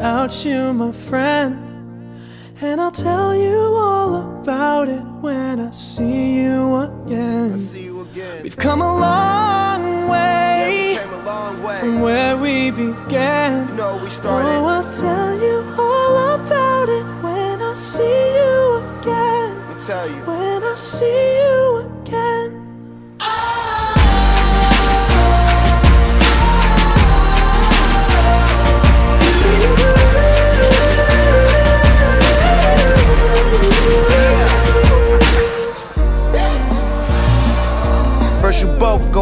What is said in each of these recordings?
Without you, my friend. And I'll tell you all about it when I see you again. See you again. We've come a long way came a long way. from where we began. You know we Oh, started. I'll tell you all about it when I see you again. Let me tell you. When I see you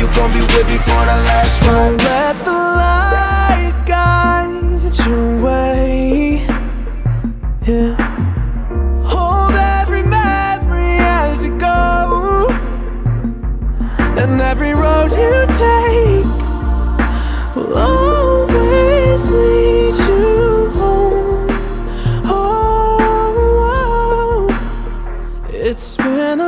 you gon' be with me for the last Don't ride. let the light guide your way. Yeah. Hold every memory as you go, and every road you take will always lead you home. Oh, oh, oh. it's been a